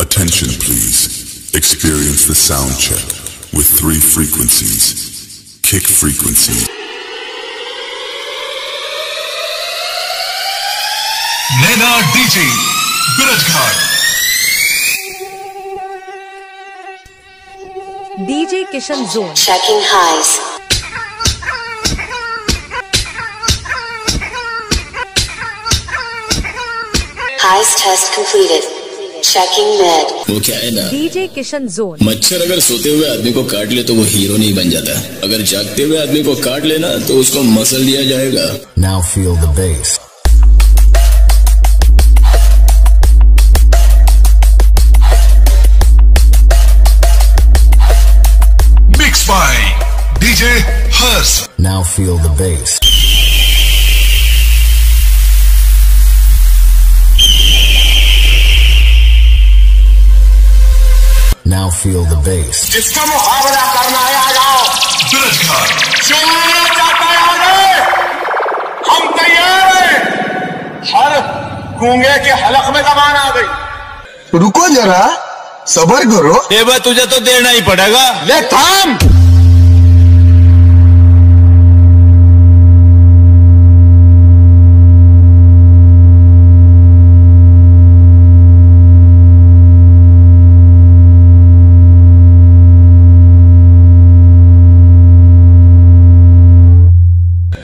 Attention please. Experience the sound check with three frequencies. Kick frequency. Nena DJ, Birajghat. DJ Kishan Zone. Checking highs. Highs test completed. वो क्या है ना DJ Kishan Zone. मच्छर अगर सोते हुए आदमी को काट ले तो वो हीरो नहीं बन जाता अगर जागते हुए आदमी को काट लेना तो उसको मसल दिया जाएगा Now feel the bass. Mix by DJ Harsh Now feel the bass. Now feel the bass. जिसका मुकाबला करना है आ जाओ। है हम तैयार हैं। हर गूँगे के हलक में कमान आ गई। रुको जरा सबर करो। देवा तुझे तो देना ही पड़ेगा। ले थाम।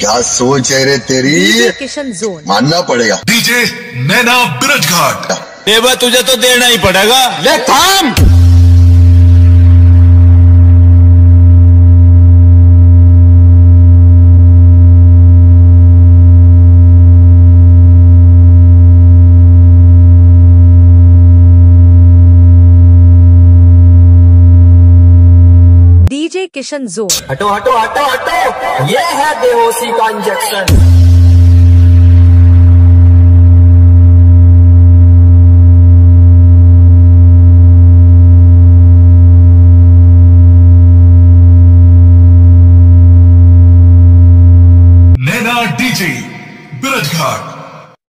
क्या सोच है रे तेरी? किशन जोन मानना पड़ेगा। डीजे नैना बिरजघाट। देवा तुझे तो देना ही पड़ेगा। ले थाम! DJ Kishan Zone. हटो हटो हटो हटो। ये है बेहोशी का इंजेक्शन नैना डीजे बिरजघाट।